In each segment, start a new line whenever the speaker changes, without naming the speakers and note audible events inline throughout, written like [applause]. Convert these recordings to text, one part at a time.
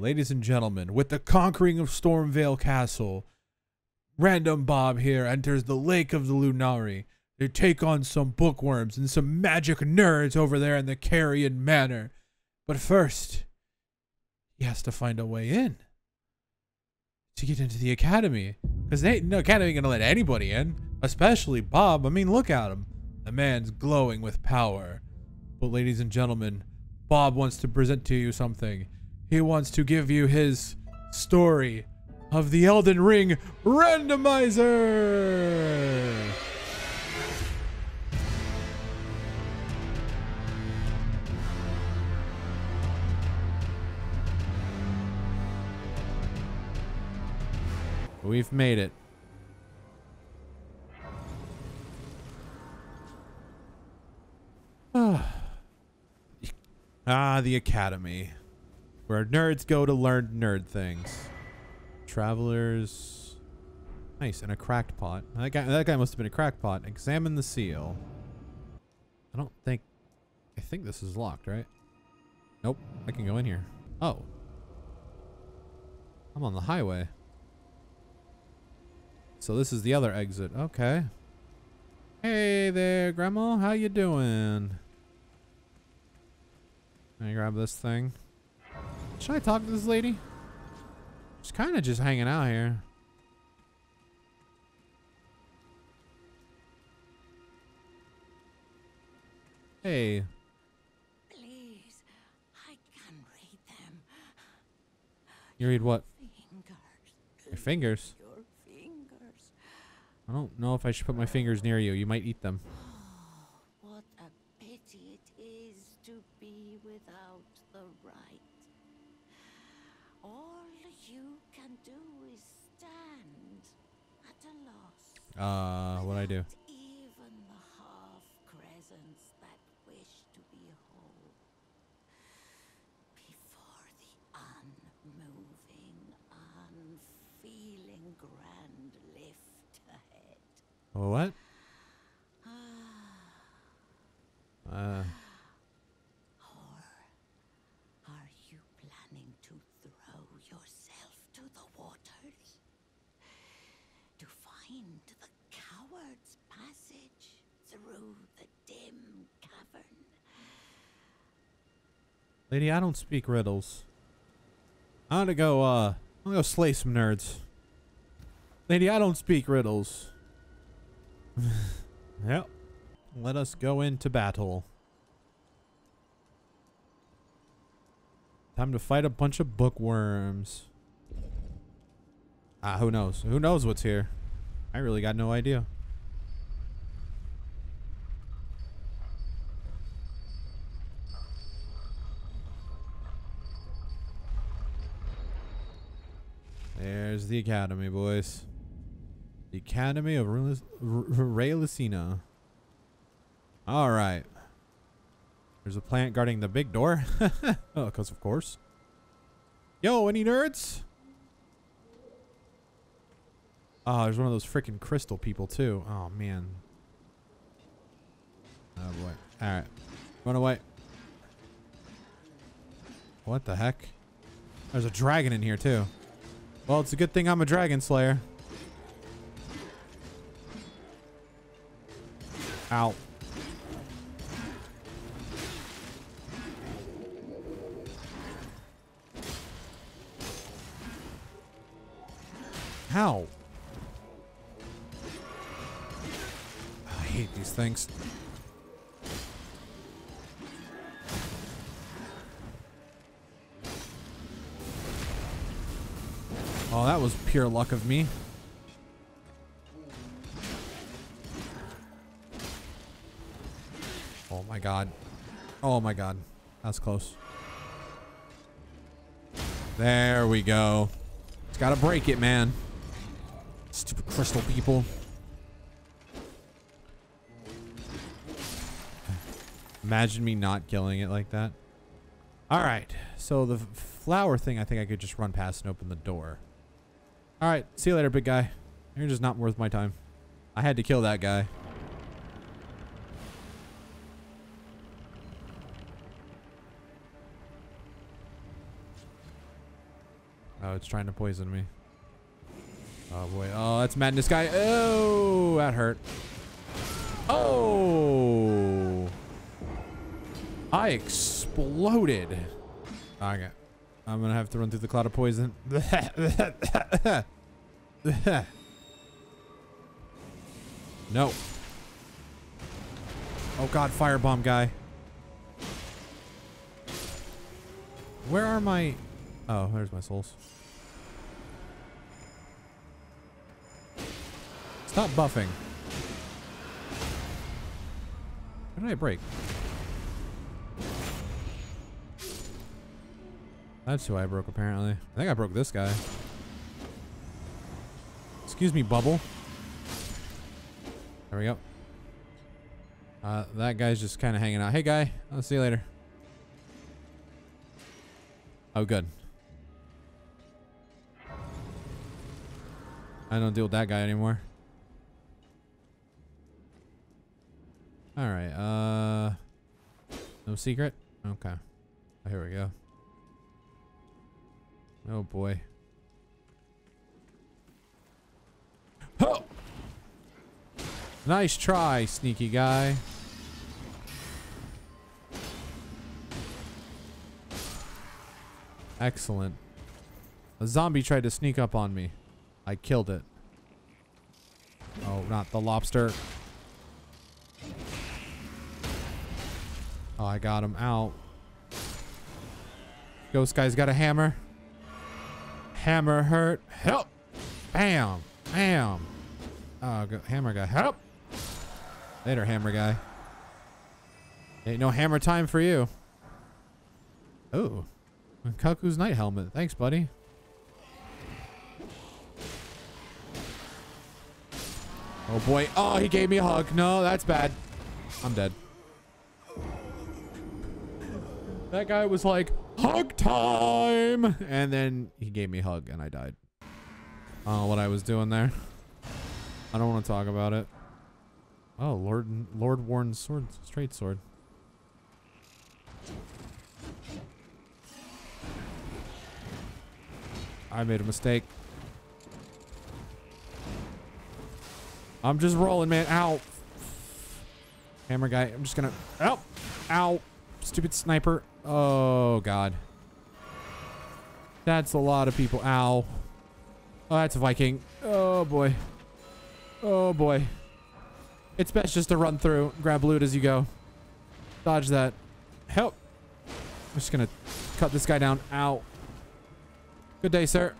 Ladies and gentlemen, with the conquering of Stormveil Castle, Random Bob here enters the Lake of the Lunari to take on some bookworms and some magic nerds over there in the Caria Manor. But first, he has to find a way in to get into the academy. Because they ain't no academy gonna let anybody in, especially Bob. I mean, look at him. The man's glowing with power. But ladies and gentlemen, Bob wants to present to you something. He wants to give you his story of the Elden Ring randomizer. We've made it. [sighs] ah, the academy. Where nerds go to learn nerd things. Travelers. Nice, and a cracked pot. That guy, that guy must have been a crackpot. Examine the seal. I don't think... I think this is locked, right? Nope, I can go in here. Oh. I'm on the highway. So this is the other exit. Okay. Hey there, Grandma. How you doing? Let me grab this thing. Should I talk to this lady? She's kind of just hanging out here. Hey.
Please, I can read them.
You read what?
Fingers.
Your fingers?
Your fingers.
I don't know if I should put my fingers near you. You might eat them.
What a pity it is to be without the right. All you can do is stand at a loss.
Uh, what'd I do?
without Even the half crescents that wish to be whole. Before the unmoving, unfeeling grand lift ahead.
Oh, what? [sighs] Uh,
Or are you planning to throw yourself to the waters? To find the coward's passage through the dim cavern?
lady, I don't speak riddles. I want to go, uh, I'm gonna go slay some nerds. Lady, I don't speak riddles. [sighs] yep. Let us go into battle. Time to fight a bunch of bookworms. Ah, who knows? Who knows what's here? I really got no idea. There's the academy, boys. The Academy of Raya Lucaria. All right. There's a plant guarding the big door. [laughs] oh, because of course. Yo, any nerds? Oh, there's one of those freaking crystal people too. Oh man. Oh boy. All right. Run away. What the heck? There's a dragon in here too. Well, it's a good thing I'm a dragon slayer. Ow. How? I hate these things. Oh, that was pure luck of me. Oh my god. Oh my god. That's close. There we go. It's gotta break it, man. Stupid crystal people. Imagine me not killing it like that. Alright. So the flower thing, I think I could just run past and open the door. Alright. See you later, big guy. You're just not worth my time. I had to kill that guy. Oh, it's trying to poison me. Oh boy. Oh, that's madness guy. Oh, that hurt. Oh. I exploded. Okay. I'm gonna have to run through the cloud of poison. [laughs] no. Oh god, firebomb guy. Where are my... Oh, there's my souls. Stop buffing. What did I break? That's who I broke, apparently. I think I broke this guy. Excuse me, Bubble. There we go. Uh, that guy's just kind of hanging out. Hey, guy. I'll see you later. Oh, good. I don't deal with that guy anymore. Alright, uh... No secret? Okay. Oh, here we go. Oh boy. Oh! Nice try, sneaky guy. Excellent. A zombie tried to sneak up on me. I killed it. Oh, not the lobster. Oh, I got him out. Ghost guy's got a hammer. Hammer hurt. Help! Bam! Bam! Uh, oh, go, hammer guy. Help! Later, hammer guy. Ain't no hammer time for you. Oh. Kaku's knight helmet. Thanks, buddy. Oh boy. Oh, he gave me a hug. No, that's bad. I'm dead. That guy was like, hug time! And then he gave me a hug and I died. I don't know what I was doing there. I don't want to talk about it. Oh, Lord Lordsworn's sword, straight sword. I made a mistake. I'm just rolling, man. Ow. Hammer guy. I'm just gonna. Ow. Ow. Stupid sniper. Oh, God. That's a lot of people. Ow. Oh, that's a Viking. Oh, boy. Oh, boy. It's best just to run through. Grab loot as you go. Dodge that. Help. I'm just going to cut this guy down. Ow. Good day, sir.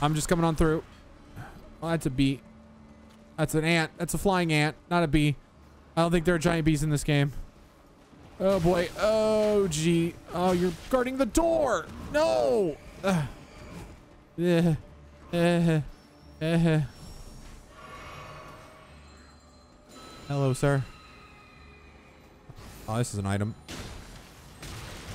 I'm just coming on through. Oh, that's a bee. That's an ant. That's a flying ant, not a bee. I don't think there are giant bees in this game. Oh boy. Oh gee. Oh, you're guarding the door. No. Yeah. Uh, uh. Hello, sir. Oh, this is an item.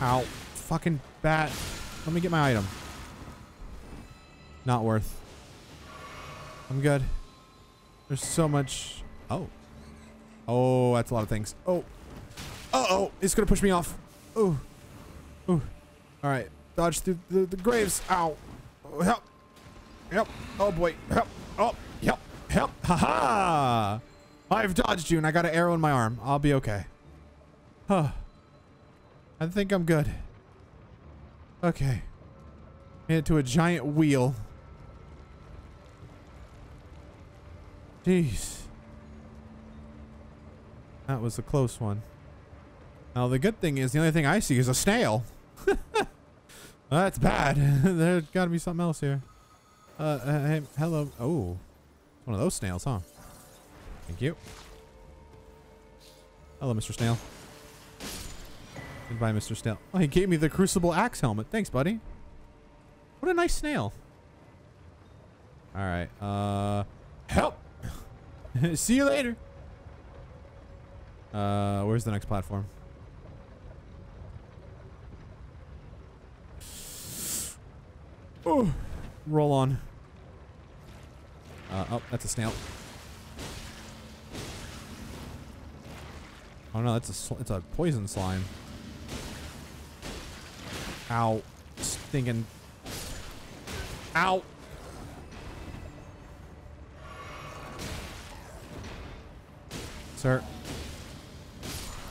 Ow. Fucking bat. Let me get my item. Not worth. I'm good. There's so much. Oh. Oh, that's a lot of things. Oh. Uh-oh. It's going to push me off. Oh. Oh. All right. Dodge through the, the graves. Ow. Oh, help. Help. Oh, boy. Help. Oh, help. Help. Ha-ha. I've dodged you, and I got an arrow in my arm. I'll be okay. Huh. I think I'm good. Okay. Made it to a giant wheel. Jeez. That was a close one. Now, the good thing is the only thing I see is a snail. [laughs] That's bad. [laughs] There's got to be something else here. Uh, uh, hey, hello. Oh, one of those snails, huh? Thank you. Hello, Mr. Snail. Goodbye, Mr. Snail. Oh, he gave me the Crucible Axe helmet. Thanks, buddy. What a nice snail. All right. Uh, help. [laughs] See you later. Uh, where's the next platform? Oh, roll on. Uh, oh, that's a snail. Oh no, that's a it's a poison slime. Ow! stinking. Ow. Sir.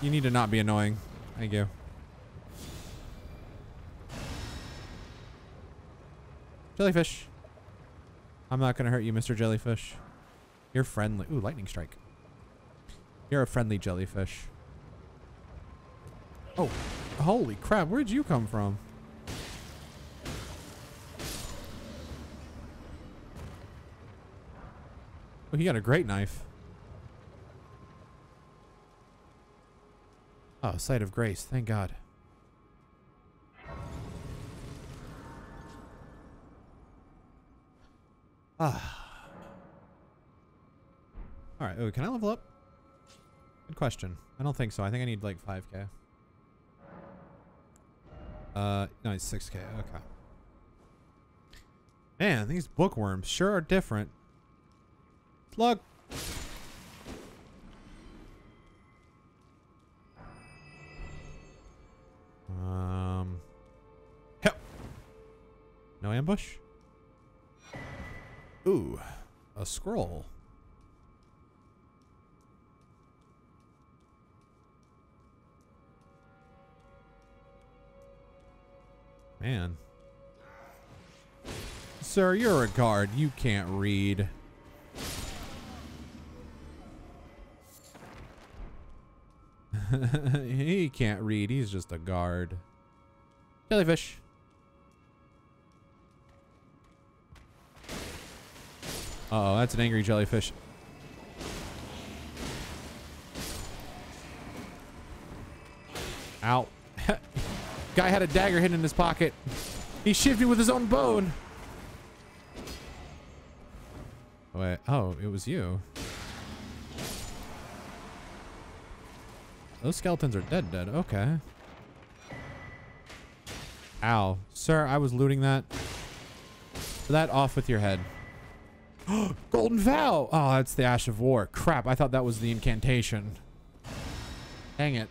You need to not be annoying. Thank you. Jellyfish. I'm not going to hurt you, Mr. Jellyfish. You're friendly. Ooh, lightning strike. You're a friendly jellyfish. Oh, holy crap. Where'd you come from? Oh, he got a great knife. Oh, site of grace. Thank God. Ah. All right. Oh, can I level up? Good question. I don't think so. I think I need like 5k. Uh, no, it's 6k. Okay. Man, these bookworms sure are different. Slug. Um. Help. No ambush? Ooh, a scroll. Man. Sir, you're a guard. You can't read. [laughs] he can't read. He's just a guard. Jellyfish. Uh oh, that's an angry jellyfish. Ow. [laughs] Guy had a dagger hidden in his pocket. He shifted with his own bone. Wait. Oh, it was you. Those skeletons are dead dead. Okay. Ow. Sir, I was looting that. That off with your head. [gasps] Golden Vow! Oh, that's the Ash of War. Crap, I thought that was the incantation. Dang it.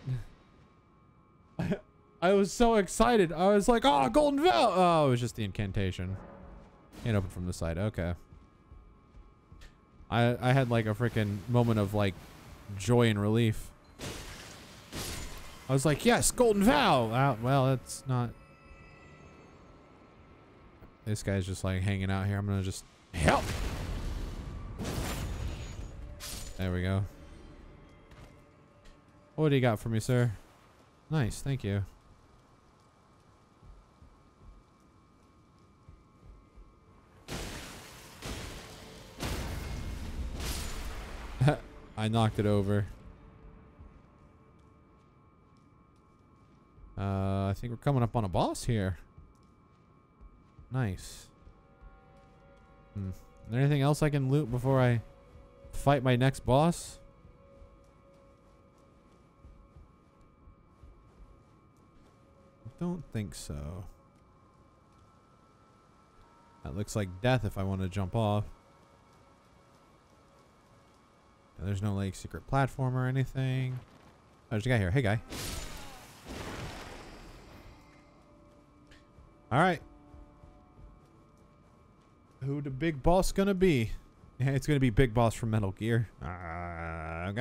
[laughs] I was so excited. I was like, oh, Golden Vow! Oh, it was just the incantation. Can't open from the side. Okay. I, I had like a freaking moment of like joy and relief. I was like, yes, Golden Vow! Uh, well, it's not. This guy's just like hanging out here. I'm gonna just help. There we go. What do you got for me, sir? Nice, thank you. [laughs] I knocked it over. Uh, I think we're coming up on a boss here. Nice. Hmm. Is there anything else I can loot before I fight my next boss? Don't think so. That looks like death if I want to jump off. And There's no like secret platform or anything. Oh, there's a guy here. Hey guy. All right. Who the big boss gonna be? It's gonna be Big Boss from Metal Gear. Uh, okay.